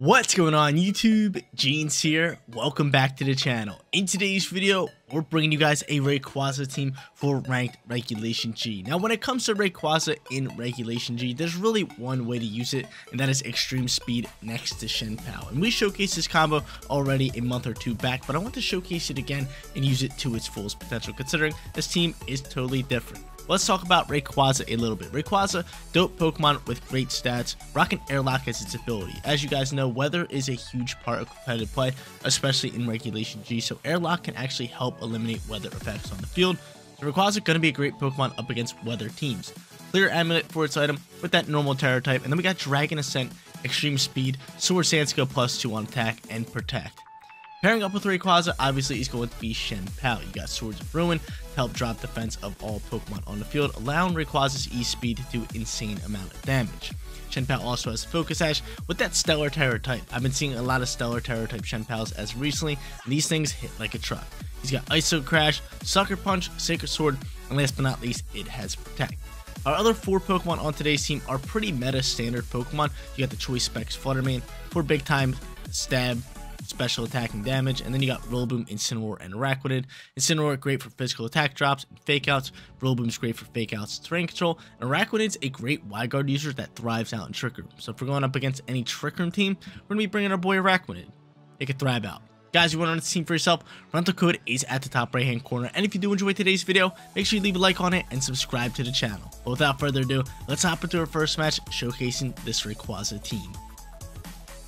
What's going on YouTube? Jeans here. Welcome back to the channel. In today's video, we're bringing you guys a Rayquaza team for ranked Regulation G. Now, when it comes to Rayquaza in Regulation G, there's really one way to use it, and that is Extreme Speed next to Chien-Pao. And we showcased this combo already a month or two back, but I want to showcase it again and use it to its fullest potential, considering this team is totally different. Let's talk about Rayquaza a little bit. Rayquaza, dope Pokemon with great stats, rocking Airlock as its ability. As you guys know, weather is a huge part of competitive play, especially in Regulation G, so Airlock can actually help eliminate weather effects on the field. So Rayquaza going to be a great Pokemon up against weather teams. Clear Amulet for its item with that normal Tera type, and then we got Dragon Ascent, Extreme Speed, Swords Dance go plus 2 on attack, and Protect. Pairing up with Rayquaza, obviously, is going to be Chien-Pao. You got Swords of Ruin to help drop defense of all Pokemon on the field, allowing Rayquaza's E-Speed to do insane amount of damage. Chien-Pao also has Focus Sash with that Stellar Tera type. I've been seeing a lot of Stellar Tera type Chien-Paos as recently, and these things hit like a truck. He's got Icicle Crash, Sucker Punch, Sacred Sword, and last but not least, it has Protect. Our other four Pokemon on today's team are pretty meta standard Pokemon. You got the Choice Specs Flutter Mane for big time stab, special attacking damage, and then you got Rillaboom, Incineroar, and Araquanid. Incineroar great for physical attack drops and fake outs. Rillaboom's great for fake outs, terrain control, and Araquanid's a great wide guard user that thrives out in Trick Room. So if we're going up against any Trick Room team, we're gonna be bringing our boy Araquanid. It could thrive out. Guys, you want to run this team for yourself? Rental code is at the top right hand corner. And if you do enjoy today's video, make sure you leave a like on it and subscribe to the channel. But without further ado, let's hop into our first match showcasing this Rayquaza team.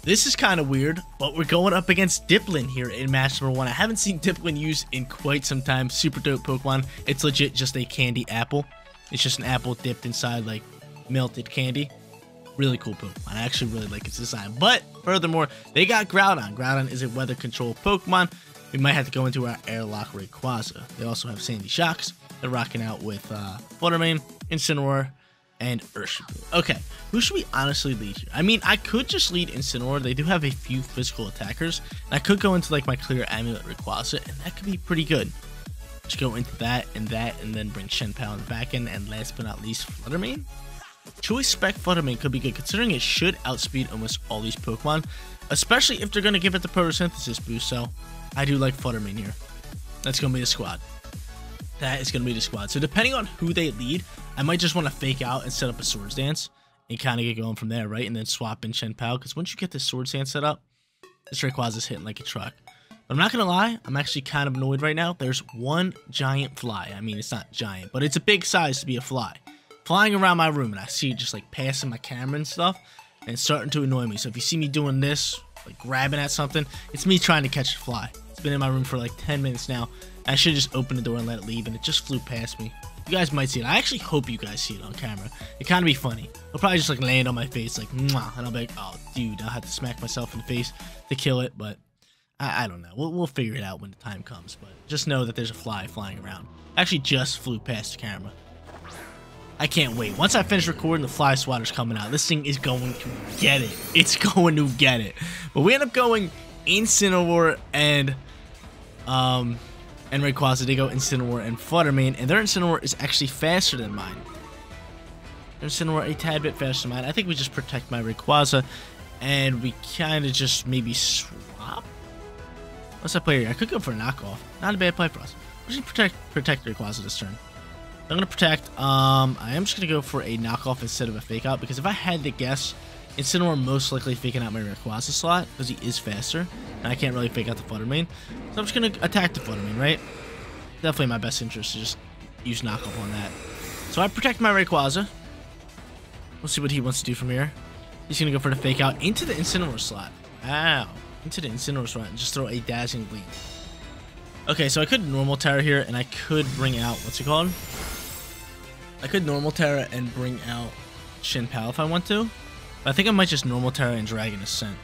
This is kind of weird, but we're going up against Dipplin here in match number one. I haven't seen Dipplin used in quite some time. Super dope Pokemon. It's legit just a candy apple. It's just an apple dipped inside like melted candy. Really cool Pokemon. I actually really like its design. But furthermore, they got Groudon. Groudon is a weather control Pokemon. We might have to go into our Airlock Rayquaza. They also have Sandy Shocks. They're rocking out with uh, Flutter Mane, Incineroar, and Urshifu. Okay, who should we honestly lead here? I mean, I could just lead Incineroar. They do have a few physical attackers. And I could go into like my clear Amulet Rayquaza, and that could be pretty good. Just go into that and that, and then bring Chien-Pao in the back end, and last but not least, Flutter Mane. Choice Spec Flutter Mane could be good, considering it should outspeed almost all these Pokemon, especially if they're going to give it the photosynthesis boost, so I do like Flutter Mane here. That's going to be the squad. That is going to be the squad. So depending on who they lead, I might just want to fake out and set up a Swords Dance and kind of get going from there, right? And then swap in Chien-Pao, because once you get the Swords Dance set up, this Rayquaza is hitting like a truck. But I'm not going to lie, I'm actually kind of annoyed right now. There's one giant fly. I mean, it's not giant, but it's a big size to be a fly. Flying around my room, and I see it just like passing my camera and stuff, and starting to annoy me. So if you see me doing this, like grabbing at something, it's me trying to catch a fly. It's been in my room for like 10 minutes now. I should just open the door and let it leave, and it just flew past me. You guys might see it. I actually hope you guys see it on camera. It kind of be funny. It'll probably just like land on my face, like, Mwah, and I'll be like, oh, dude, I'll have to smack myself in the face to kill it, but I, I don't know. We'll, we'll figure it out when the time comes, but just know that there's a fly flying around. Actually, just flew past the camera. I can't wait. Once I finish recording, the fly swatter's coming out. This thing is going to get it. It's going to get it. But we end up going Incineroar and um and Rayquaza. Incineroar and Flutter Mane, and their Incineroar is actually faster than mine. Their Incineroar a tad bit faster than mine. I think we just protect my Rayquaza, and we kind of just maybe swap. What's that play here? I could go for a knockoff. Not a bad play for us. We're just protect protect Rayquaza this turn. I'm gonna protect. Um, I am just gonna go for a knockoff instead of a fake out because if I had to guess, Incineroar most likely faking out my Rayquaza slot because he is faster, and I can't really fake out the Flutter Mane. So I'm just gonna attack the Flutter Mane, right? Definitely my best interest to just use knockoff on that. So I protect my Rayquaza. We'll see what he wants to do from here. He's gonna go for the fake out into the Incineroar slot. Wow, into the Incineroar slot and just throw a Dazzling Gleam. Okay, so I could normal Tera here, and I could bring out what's it called? I could normal Tera and bring out Chien-Pao if I want to. I think I might just normal Tera and Dragon Ascent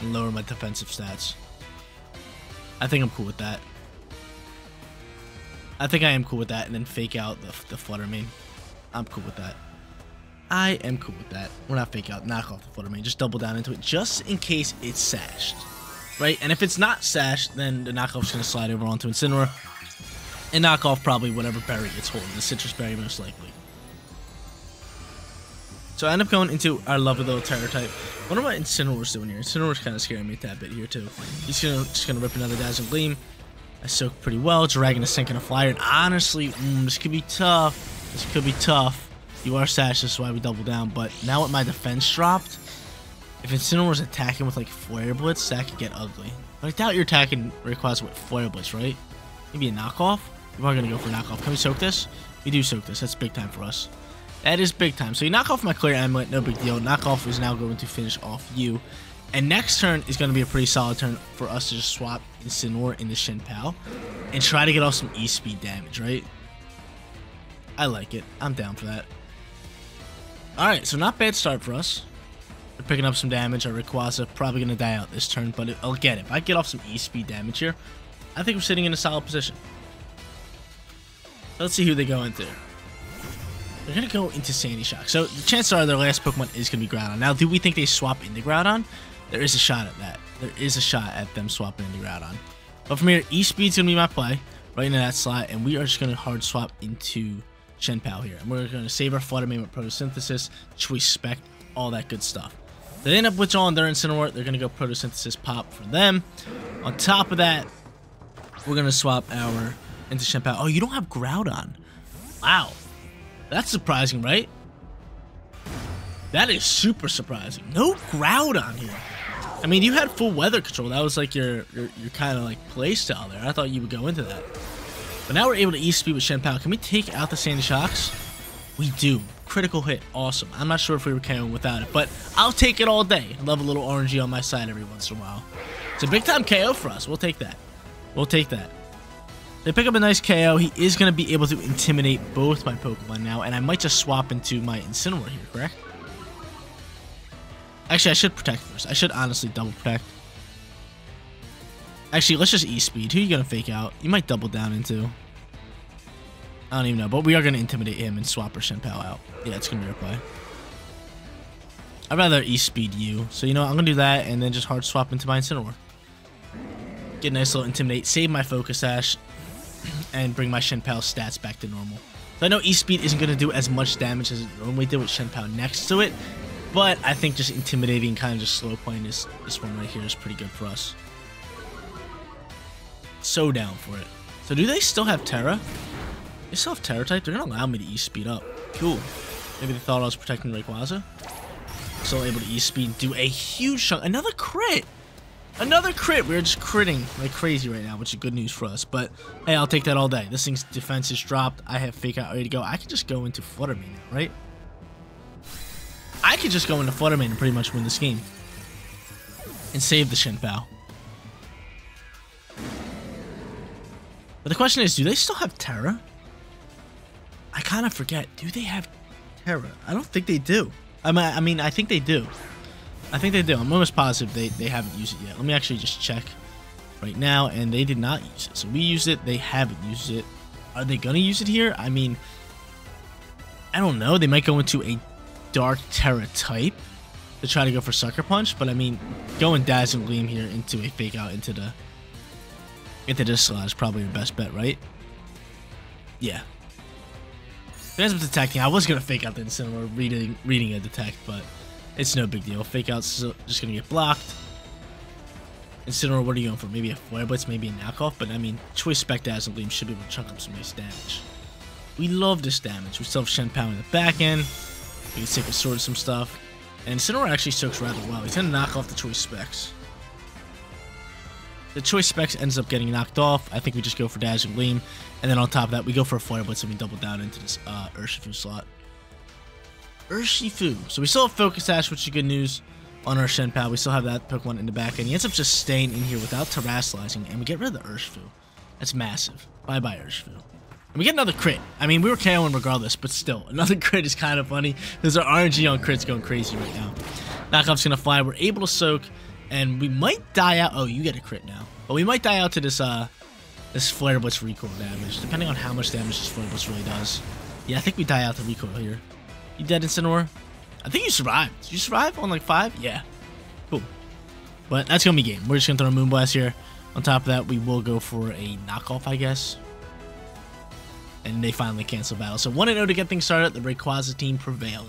and lower my defensive stats. I think I'm cool with that. I think I am cool with that and then fake out the, the Flutter Mane. I'm cool with that. I am cool with that. We're not fake out, knock off the Flutter Mane. Just double down into it just in case it's sashed. Right? And if it's not sashed, then the knockoff's going to slide over onto Incineroar and knock off probably whatever berry it's holding, the citrus berry most likely. So I end up going into our lovely little Tera type. What am I Incineroar's doing here? Incineroar's kind of scaring me tad bit here too. He's gonna just gonna rip another Dazzling Gleam. I soak pretty well. Dragon Ascent and a Flyer. And honestly, mm, this could be tough. This could be tough. You are Sash, this is why we double down. But now with my defense dropped, if Incineroar's attacking with like Flare Blitz, that could get ugly. But I doubt you're attacking Rayquaza with Flare Blitz, right? Maybe a knockoff? We're gonna go for a knockoff. Can we soak this? We do soak this. That's big time for us. That is big time. So you knock off my clear amulet, no big deal. Knock off is now going to finish off you. And next turn is going to be a pretty solid turn for us to just swap Incineroar into Chien-Pao and try to get off some E-speed damage, right? I like it. I'm down for that. Alright, so not bad start for us. We're picking up some damage. Our Rayquaza probably going to die out this turn, but I'll get it. If I get off some E-speed damage here, I think we're sitting in a solid position. Let's see who they go into. They're going to go into Sandy Shock. So the chances are their last Pokemon is going to be Groudon. Now, do we think they swap into Groudon? There is a shot at that. There is a shot at them swapping into Groudon. But from here, E-Speed's going to be my play right into that slot. And we are just going to hard swap into Chien-Pao here. And we're going to save our Flutter with Photosynthesis, Choice Spec, all that good stuff. They end up with withdrawing their Incineroar. They're going to go Photosynthesis Pop for them. On top of that, we're going to swap our into Chien-Pao. Oh, you don't have Groudon. Wow. That's surprising, right? That is super surprising. No Groudon here. I mean, you had full weather control. That was like your your, your kind of like play style there. I thought you would go into that. But now we're able to E-speed with Chien-Pao. Can we take out the Sandy Shocks? We do. Critical hit. Awesome. I'm not sure if we were KOing without it, but I'll take it all day. I love a little RNG on my side every once in a while. It's a big time KO for us. We'll take that. We'll take that. They pick up a nice KO. He is going to be able to intimidate both my Pokemon now, and I might just swap into my Incineroar here, correct? Actually, I should protect first. I should honestly double protect. Actually, let's just E-Speed. Who are you going to fake out? You might double down into. I don't even know, but we are going to intimidate him and swap our Chien-Pao out. Yeah, it's going to be play. I'd rather E-Speed you. So, you know what? I'm going to do that and then just hard swap into my Incineroar. Get a nice little Intimidate. Save my Focus Sash and bring my Chien-Pao stats back to normal. So I know E-Speed isn't going to do as much damage as it normally did with Chien-Pao next to it, but I think just intimidating, kind of just slow playing this, this one right here is pretty good for us. So down for it. So do they still have Tera? They still have Tera type? They're going to allow me to E-Speed up. Cool. Maybe they thought I was protecting Rayquaza. Still able to E-Speed, do a huge chunk. Another crit! Another crit. We're just critting like crazy right now, which is good news for us. But hey, I'll take that all day. This thing's defense is dropped. I have fake out ready to go. I can just go into Flutter Mane now, right? I could just go into Flutter Mane and pretty much win this game. And save the Chien-Pao. But the question is, do they still have Tera? I kind of forget. Do they have Tera? I don't think they do. I mean, I mean, I think they do. I think they do. I'm almost positive they, they haven't used it yet. Let me actually just check right now. And they did not use it. So we used it. They haven't used it. Are they going to use it here? I mean, I don't know. They might go into a Dark Tera type to try to go for Sucker Punch. But I mean, going Dazzling Gleam here into a Fake Out into the into this slot is probably your best bet, right? Yeah. Up detecting. I was going to Fake Out the Incineroar reading, reading a Detect, but... It's no big deal. Fake Out's just to get blocked. Incineroar, what are you going for? Maybe a Flare Blitz, maybe a knockoff, but I mean, Choice Spec Dazzle Gleam should be able to chunk up some nice damage. We love this damage. We still have Chien-Pao in the back end. We can take a sword some stuff. And Incineroar actually soaks rather well. He's to knock off the Choice Specs. The Choice Specs ends up getting knocked off. I think we just go for Dazzling Gleam. And then on top of that, we go for a Flare Blitz and we double down into this uh, Urshifu slot. Urshifu. So we still have Focus Sash, which is good news on our Chien-Pao. We still have that Pokemon in the back end. He ends up just staying in here without terastallizing, and we get rid of the Urshifu. That's massive. Bye-bye, Urshifu. And we get another crit. I mean, we were KOing regardless, but still, another crit is kind of funny because our RNG on crits going crazy right now. Knockoff's going to fly. We're able to soak, and we might die out. Oh, you get a crit now. But we might die out to this, uh, this Flare Blitz recoil damage, depending on how much damage this Flare Blitz really does. Yeah, I think we die out to recoil here. You dead, Incineroar? I think you survived. Did you survive on like five? Yeah. Cool. But that's going to be game. We're just going to throw a Moonblast here. On top of that, we will go for a knockoff, I guess. And they finally cancel battle. So 1-0 to get things started. The Rayquaza team prevailing.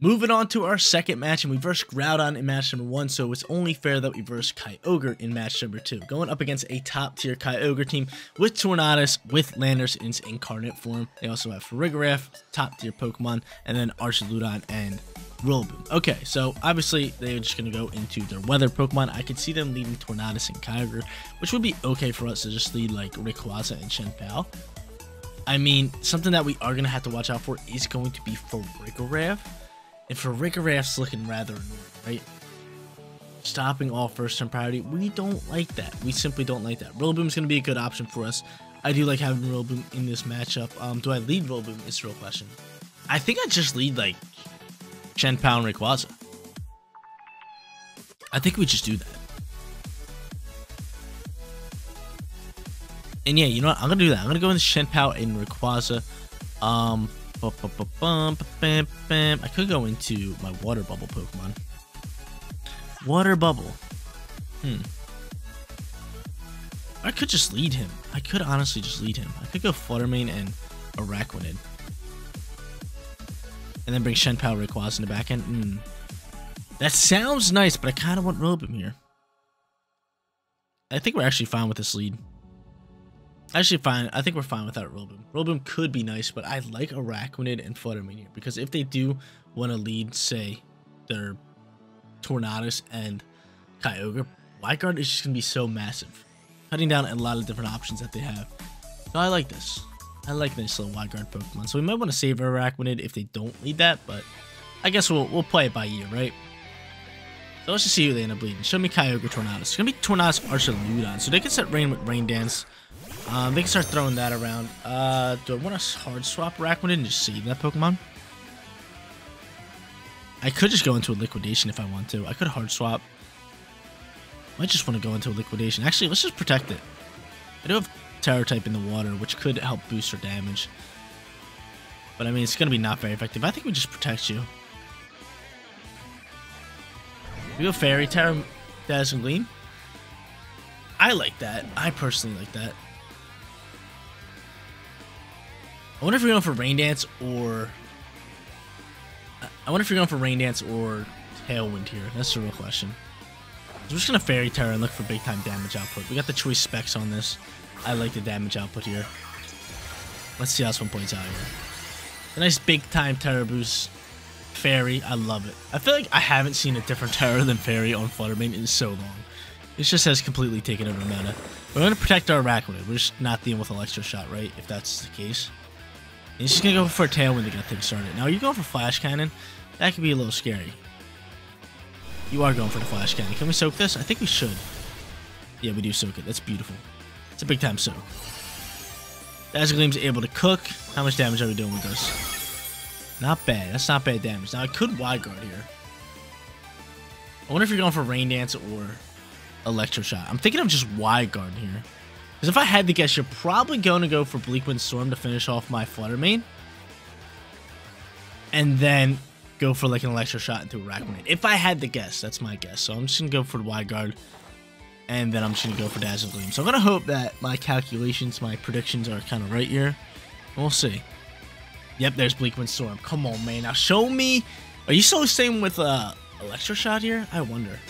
Moving on to our second match, and we versed Groudon in match number one, so it's only fair that we verse Kyogre in match number two. Going up against a top tier Kyogre team with Tornadus, with Landorus in its incarnate form. They also have Farigiraf, top tier Pokemon, and then Archaludon and Rillaboom. Okay, so obviously they're just going to go into their weather Pokemon. I could see them leading Tornadus and Kyogre, which would be okay for us to just lead like Rayquaza and Chien-Pao. I mean, something that we are going to have to watch out for is going to be Farigiraf. And Farigiraf's looking rather annoying, right? Stopping all first turn priority, we don't like that. We simply don't like that. Rillaboom's going to be a good option for us. I do like having Rillaboom in this matchup. Um, do I lead Rillaboom? Is the real question. I think I just lead like Chien-Pao and Rayquaza. I think we just do that. And yeah, you know what? I'm gonna do that. I'm gonna go into Chien-Pao and Rayquaza. Um, I could go into my water bubble Pokemon. Water bubble. Hmm. I could just lead him. I could honestly just lead him. I could go Flutter Mane and Araquanid. And then bring Chien-Pao Rayquaza in the back end. Hmm. That sounds nice, but I kind of want Rillaboom here. I think we're actually fine with this lead. Actually, fine. I think we're fine without Rillaboom. Rillaboom could be nice, but I like Araquanid and Flutter Mane because if they do want to lead, say, their Tornadus and Kyogre, Guard is just going to be so massive, cutting down a lot of different options that they have. So I like this. I like this little Guard Pokemon. So we might want to save Araquanid if they don't lead that, but I guess we'll, we'll play it by ear, right? So let's just see who they end up leading. Show me Kyogre Tornadus. It's going to be Tornadus Archaludon. So they can set Rain with Rain Dance. Um, they can start throwing that around. Uh, do I want to hard swap Araquanid and just save that Pokemon? I could just go into a liquidation if I want to. I could hard swap. I just want to go into a liquidation. Actually, let's just protect it. I do have Tera type in the water, which could help boost our damage. But I mean, it's going to be not very effective. I think we just protect you. We go Fairy, Tera, Dazzling Gleam. I like that. I personally like that. I wonder if you're going for Rain Dance or... I wonder if you're going for Rain Dance or Tailwind here. That's the real question. We're just going to Fairy Tera and look for big time damage output. We got the choice specs on this. I like the damage output here. Let's see how this one points out here. A nice big time Tera boost. Fairy, I love it. I feel like I haven't seen a different Tera than Fairy on Flutter Mane in so long. It just has completely taken over meta. We're going to protect our Araquanid. We're just not dealing with Electro Shot, right? If that's the case. He's just gonna go for a tailwind to get things started. Now, are you going for flash cannon? That could be a little scary. You are going for the flash cannon. Can we soak this? I think we should. Yeah, we do soak it. That's beautiful. It's a big time soak. Dazzle Gleam's able to cook. How much damage are we doing with this? Not bad. That's not bad damage. Now, I could wide guard here. I wonder if you're going for Rain Dance or Electro Shot. I'm thinking of just wide guard here. Because if I had to guess, you're probably going to go for Bleak Wind Storm to finish off my Flutter Mane. And then go for like an Electro Shot into a Araquanid. If I had to guess, that's my guess. So I'm just going to go for the Wide Guard. And then I'm just going to go for Dazzle Gleam. So I'm going to hope that my calculations, my predictions are kind of right here. We'll see. Yep, there's Bleak Wind Storm. Come on, man. Now show me. Are you still staying with uh, Electro Shot here? I wonder.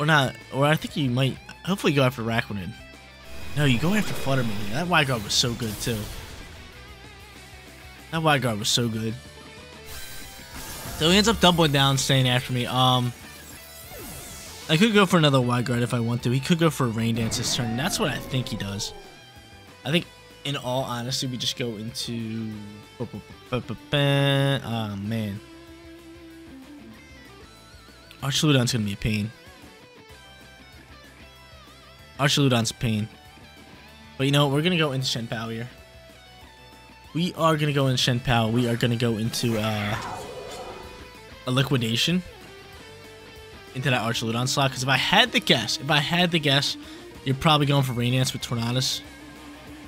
Or not. Or I think you might. Hopefully go after Araquanid. No, you go after Flutter Mane. That Wide Guard was so good, too. That Wide Guard was so good. So he ends up doubling down, staying after me. Um, I could go for another Wide Guard if I want to. He could go for a Rain Dance this turn. That's what I think he does. I think, in all honesty, we just go into... Oh, man. Archaludon's going to be a pain. Archaludon's a pain. But you know, we're going to go into Chien-Pao here. We are going to go into Chien-Pao. We are going to go into uh, a liquidation into that Archaludon slot. Because if I had the guess, if I had the guess, you're probably going for Rain Dance with Tornadus.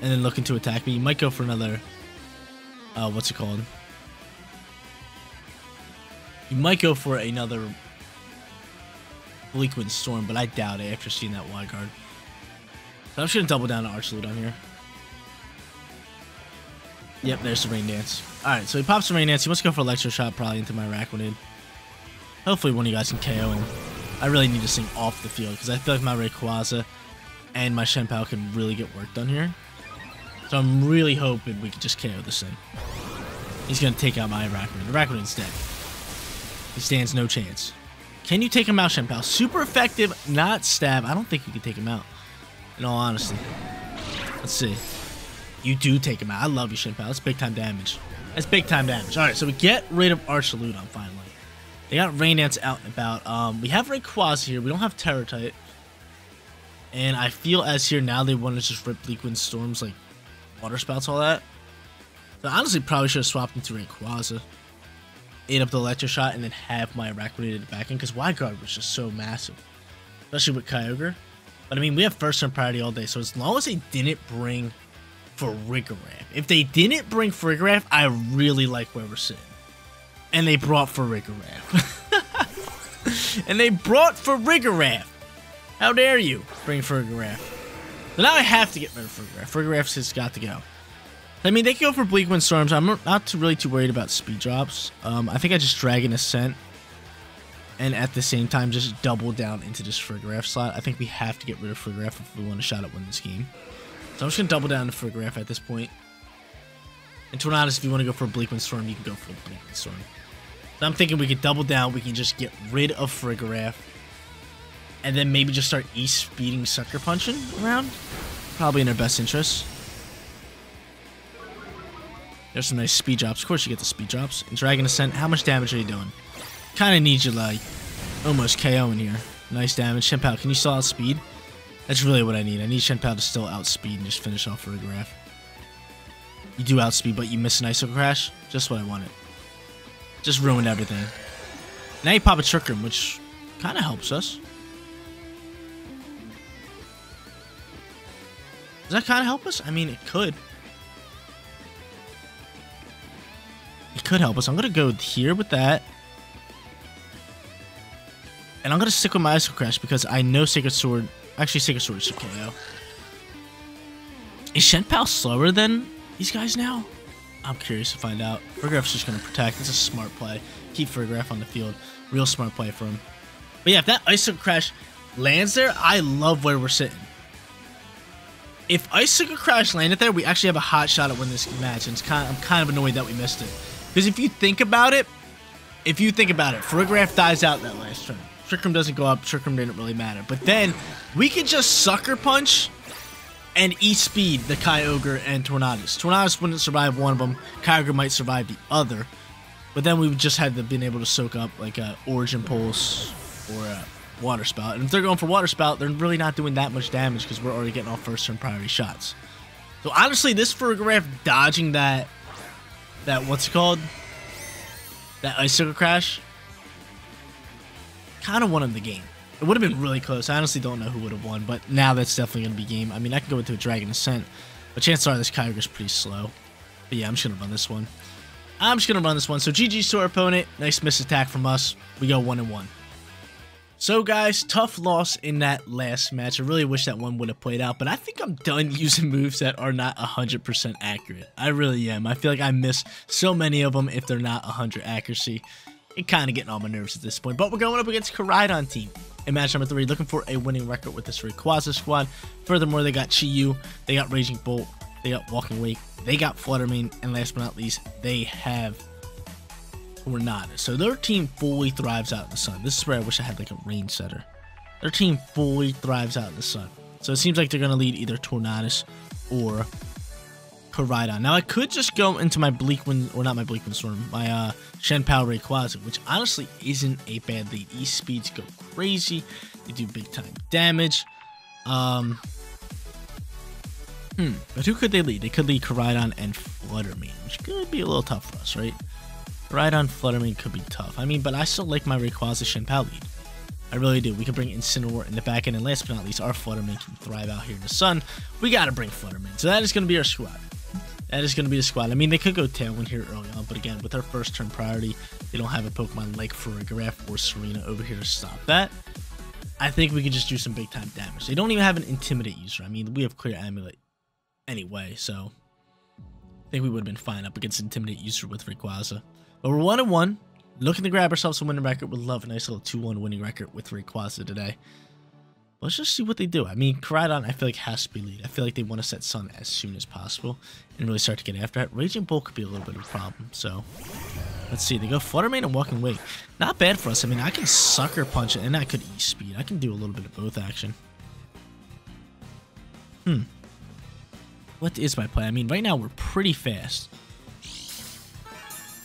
And then looking to attack me. You might go for another, uh, what's it called? You might go for another Wind Storm, but I doubt it after seeing that wide guard. So I'm just to double down to Archaludon here. Yep, there's the Rain Dance. Alright, so he pops the Rain Dance. He to go for Electro Shot probably into my Araquanid. Hopefully one of you guys can KO him. I really need this thing off the field because I feel like my Rayquaza and my Chien-Pao can really get work done here. So I'm really hoping we can just KO this thing. He's going to take out my Araquanid. The Araquanid's dead. He stands no chance. Can you take him out, Chien-Pao? Super effective, not stab. I don't think you can take him out, in all honesty. Let's see. You do take him out. I love you, Chien-Pao. That's big time damage. That's big time damage. All right, so we get rid of Archaludon finally. They got Rain Dance out and about. Um, we have Rayquaza here. We don't have Tera type. And I feel as here now they want to just rip Bleak Storms, like Water Spouts, all that. So honestly, probably should have swapped into Rayquaza. Ate up the Electro Shot and then have my Araquanid back in because Wide Guard was just so massive. Especially with Kyogre. But I mean, we have first turn priority all day. So as long as they didn't bring Farigiraf. If they didn't bring Farigiraf, I really like where we're sitting and they brought Farigiraf. and they brought Farigiraf. How dare you bring Farigiraf? So now I have to get rid of Farigiraf. Farigiraf has got to go. I mean, they can go for Bleak Wind Storms. I'm not too, really too worried about speed drops. Um, I think I just drag Dragon Ascent and at the same time just double down into this Farigiraf slot. I think we have to get rid of Farigiraf if we want a shot at winning this game. So I'm just going to double down to Farigiraf at this point. And Tornadus, if you want to go for a Bleak Wind Storm, you can go for a Bleak Wind Storm. So I'm thinking we could double down. We can just get rid of Farigiraf. And then maybe just start E-speeding Sucker Punching around. Probably in our best interest. There's some nice speed drops. Of course you get the speed drops. And Dragon Ascent, how much damage are you doing? Kind of need you like almost KO in here. Nice damage. Chien-Pao, can you still outspeed? That's really what I need. I need Chien-Pao to still outspeed and just finish off Farigiraf. You do outspeed, but you miss an Icicle Crash. Just what I wanted. Just ruined everything. Now you pop a Trick Room, which kind of helps us. Does that kind of help us? I mean, it could. It could help us. I'm going to go here with that. And I'm going to stick with my Icicle Crash because I know Sacred Sword... Actually, Sacred Sword should KO. Is Chien-Pao slower than these guys now? I'm curious to find out. Farigiraf's just going to protect. It's a smart play. Keep Farigiraf on the field. Real smart play for him. But yeah, if that Icicle Crash lands there, I love where we're sitting. If Icicle Crash landed there, we actually have a hot shot at winning this match. And kind of, I'm kind of annoyed that we missed it. Because if you think about it, if you think about it, Farigiraf dies out that last turn. Trick doesn't go up. Trick didn't really matter. But then we could just Sucker Punch and E-Speed the Kyogre and Tornadus. Tornadus wouldn't survive one of them. Kyogre might survive the other. But then we would just to been able to soak up like a Origin Pulse or a Water Spout. And if they're going for Water Spout, they're really not doing that much damage because we're already getting off first turn priority shots. So honestly, this Farigiraf dodging that, that what's it called? That Icicle Crash, kind of won him the game. It would have been really close. I honestly don't know who would have won, but now that's definitely going to be game. I mean, I can go into a Dragon Ascent, but chances are this Kyogre is pretty slow. But yeah, I'm just going to run this one. I'm just going to run this one. So GG's to our opponent. Nice miss attack from us. We go 1 and one. So guys, tough loss in that last match. I really wish that one would have played out, but I think I'm done using moves that are not 100% accurate. I really am. I feel like I miss so many of them if they're not 100 accuracy. It kind of getting on my nerves at this point, but we're going up against Koraidon team in match number three, looking for a winning record with this Rayquaza squad. Furthermore, they got Chi-Yu, they got Raging Bolt, they got Walking Wake, they got Fluttermane, and last but not least, they have Tornadus. So their team fully thrives out in the sun. This is where I wish I had like a rain setter. Their team fully thrives out in the sun. So it seems like they're going to lead either Tornadus or Koraidon. Now, I could just go into my Bleak Wind, or not my Bleak Wind Storm, my uh, Chien-Pao Rayquaza, which honestly isn't a bad lead. E-speeds go crazy. They do big time damage. Um, hmm, but who could they lead? They could lead Koraidon and Fluttermane, which could be a little tough for us, right? Koraidon, Fluttermane could be tough. I mean, but I still like my Rayquaza Chien-Pao lead. I really do. We can bring Incineroar in the back end, and last but not least, our Fluttermane can thrive out here in the sun. We got to bring Fluttermane. So that is to be our squad. That is going to be the squad. I mean, they could go Tailwind here early on, but again, with our first turn priority, they don't have a Pokemon like Farigiraf or Tsareena over here to stop that. I think we could just do some big time damage. They don't even have an Intimidate user. I mean, we have Clear Amulet anyway, so I think we would have been fine up against Intimidate user with Rayquaza. But we're 1 and 1. Looking to grab ourselves a winning record. Would love a nice little 2 1 winning record with Rayquaza today. Let's just see what they do. I mean, Koraidon, I feel like has to be lead. I feel like they want to set Sun as soon as possible and really start to get after it. Raging Bolt could be a little bit of a problem, so let's see. They go Flutter Mane and Walking Wake. Not bad for us. I mean, I can Sucker Punch it and I could E-Speed. I can do a little bit of both action. Hmm. What is my play? I mean, right now we're pretty fast.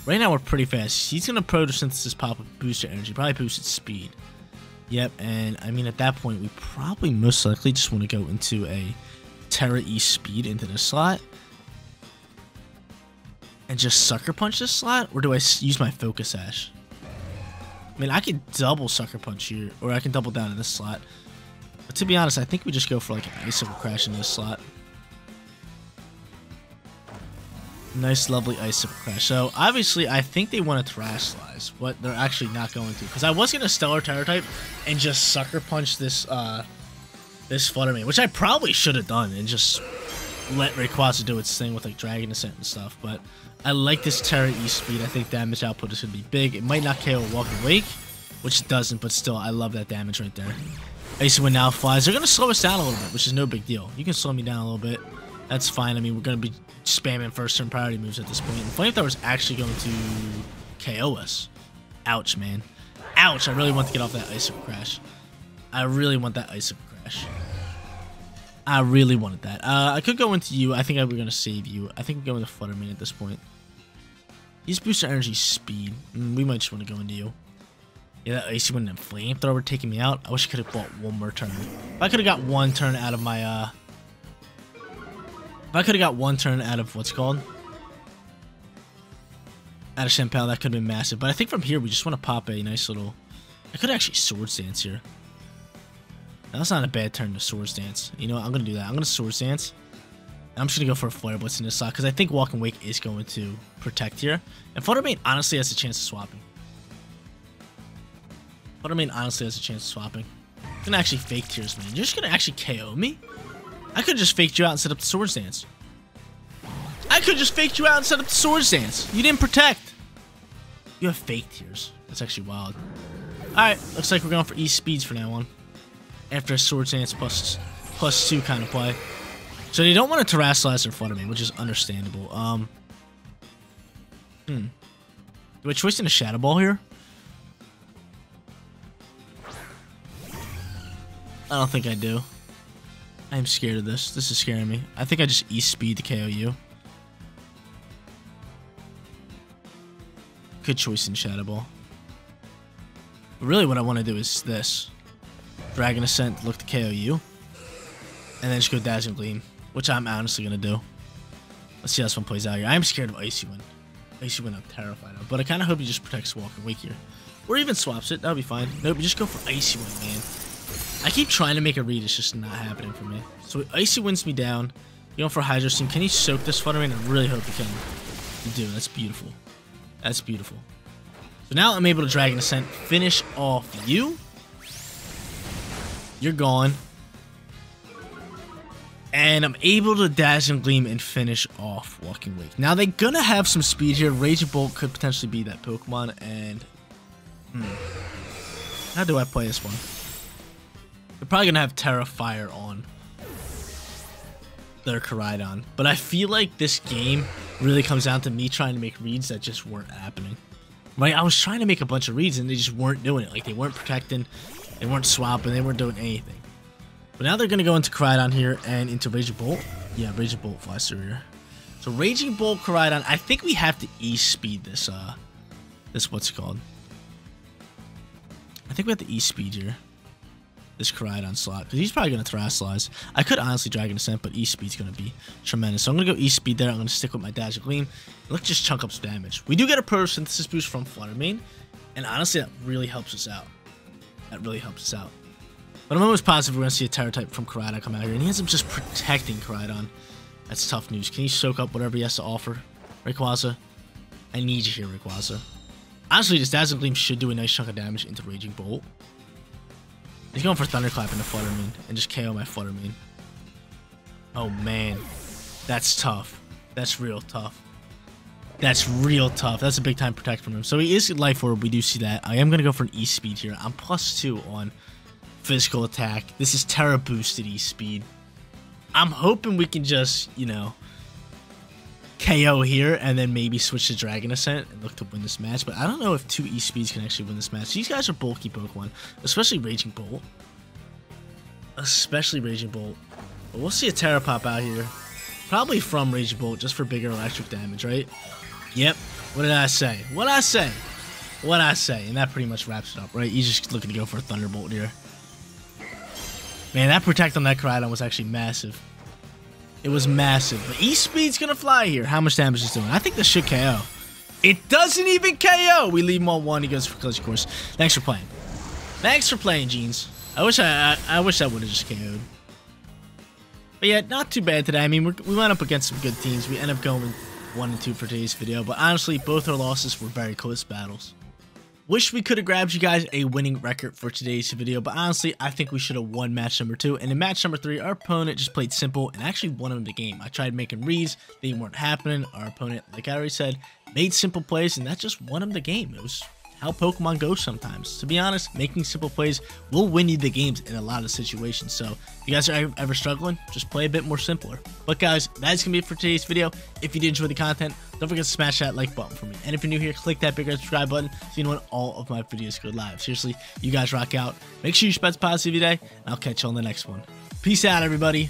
Right now we're pretty fast. He's going to Photosynthesis pop with Booster Energy. Probably boost its speed. Yep, and I mean, at that point, we probably most likely just want to go into a Tera E speed into the slot. And just Sucker Punch this slot? Or do I use my Focus Sash? I mean, I can double Sucker Punch here, or I can double down in this slot. But to be honest, I think we just go for like an Icicle Crash in this slot. Nice, lovely Icicle Crash. So, obviously, I think they want to Terastallize, but they're actually not going to. Because I was going to Stellar Tera type and just Sucker Punch this, uh, this Flutter Mane, which I probably should have done and just let Rayquaza do its thing with, like, Dragon Ascent and stuff. But I like this Tera E-Speed. I think damage output is to be big. It might not KO Walk Wake, which it doesn't, but still, I love that damage right there. Icy Wind now flies. They're going to slow us down a little bit, which is no big deal. You can slow me down a little bit. That's fine. I mean, we're going to be spamming first turn priority moves at this point. And Flamethrower is actually going to KO us. Ouch, man. Ouch. I really want to get off that Icicle Crash. I really want that Icicle Crash. I really wanted that. Uh, I could go into you. I think I, we're going to save you. I think we're going to Flutter Mane at this point. He's boosting energy speed. Mm, we might just want to go into you. Yeah, that Icy Wind and Flamethrower taking me out. I wish I could have bought one more turn. If I could have got one turn out of my, uh... I could have got one turn out of what's called... Out of Chien-Pao, that could have been massive. But I think from here, we just want to pop a nice little... I could actually Swords Dance here. That's not a bad turn to Swords Dance. You know what? I'm going to do that. I'm going to Swords Dance. I'm just going to go for a Flare Blitz in this slot because I think Walking Wake is going to protect here. And Flutter Mane honestly has a chance of swapping. Flutter Mane honestly has a chance of swapping. I'm going to actually fake Tears man. You're just going to actually KO me? I could just faked you out and set up the Swords Dance. I could just faked you out and set up the Swords Dance. You didn't protect. You have fake Tears. That's actually wild. Alright, looks like we're going for E-Speeds for now on. After a Swords Dance plus, plus 2 kind of play. So they don't want to Terastallize their of me, which is understandable. Um, hmm. Do I choice in a Shadow Ball here? I don't think I do. I'm scared of this. This is scaring me. I think I just E-Speed to KO you. Good choice in Shadow Ball. But really what I want to do is this. Dragon Ascent, look to KO you. And then just go Dazzling Gleam. Which I'm honestly going to do. Let's see how this one plays out here. I'm scared of Icy Wind. Icy Wind I'm terrified of. But I kind of hope he just protects Walking Wake here. Or even swaps it. That'll be fine. Nope, just go for Icy Wind, man. I keep trying to make a read. It's just not happening for me. So Icy Winds me down. Going for Hydro Steam. Can he soak this Flutter Mane? I really hope he can. You do. That's beautiful. That's beautiful. So now I'm able to Dragon Ascent. Finish off you. You're gone. And I'm able to dash and gleam and finish off Walking Wake. Now they're gonna have some speed here. Raging Bolt could potentially be that Pokemon. And hmm, how do I play this one? They're probably gonna have Tera Fire on their Koraidon. But I feel like this game really comes down to me trying to make reads that just weren't happening. Right? I was trying to make a bunch of reads and they just weren't doing it. Like they weren't protecting, they weren't swapping, they weren't doing anything. But now they're to go into Koraidon here and into Raging Bolt. Yeah, Raging Bolt flies through here. So Raging Bolt, Koraidon. I think we have to E-speed this, uh, this what's it called? I think we have to E-speed here. This Koraidon slot. Because he's probably going to Terastallize. I could honestly Dragon Ascent, but E-speed's going to be tremendous. So I'm going to go E-speed there. I'm going to stick with my Dazzling Gleam. Let's just chunk up some damage. We do get a Photosynthesis boost from Flutter Mane. And honestly, that really helps us out. That really helps us out. But I'm almost positive we're going to see a Tera type from Koraidon come out here. And he ends up just protecting Koraidon. That's tough news. Can he soak up whatever he has to offer? Rayquaza? I need you here, Rayquaza. Honestly, this Dazzling Gleam should do a nice chunk of damage into Raging Bolt. He's going for Thunderclap into Flutter Mane and just KO my Flutter Mane. Oh, man. That's tough. That's real tough. That's real tough. That's a big time protect from him. So he is life orb. We do see that. I am going to go for an E-speed here. I'm plus two on physical attack. This is Tera boosted E-speed. I'm hoping we can just, you know, KO here and then maybe switch to Dragon Ascent and look to win this match. But I don't know if two E-speeds can actually win this match. These guys are bulky Pokemon, especially Raging Bolt. Especially Raging Bolt. But we'll see a Tera pop out here. Probably from Raging Bolt, just for bigger electric damage, right? Yep. What did I say? What I say? What I say? And that pretty much wraps it up, right? He's just looking to go for a Thunderbolt here. Man, that Protect on that Koraidon was actually massive. It was massive. But E-Speed's gonna fly here. How much damage is doing? I think this should KO. It doesn't even KO! We leave him on one. He goes for Collision Course. Thanks for playing. Thanks for playing, Jeans. I wish I, I, I wish I would have just KO'd. But yeah, not too bad today. I mean, we went up against some good teams. We end up going 1 and 2 for today's video. But honestly, both our losses were very close battles. Wish we could have grabbed you guys a winning record for today's video, but honestly, I think we should have won match number two. And in match number three, our opponent just played simple and actually won him the game. I tried making reads, they weren't happening. Our opponent, like I already said, made simple plays, and that just won him the game. It was how Pokemon go sometimes. To be honest, making simple plays will win you the games in a lot of situations. So if you guys are ever struggling, just play a bit more simpler. But guys, that's going to be it for today's video. If you did enjoy the content, don't forget to smash that like button for me. And if you're new here, click that big red subscribe button so you know when all of my videos go live. Seriously, you guys rock out. Make sure you spread positive today, and I'll catch you on the next one. Peace out, everybody.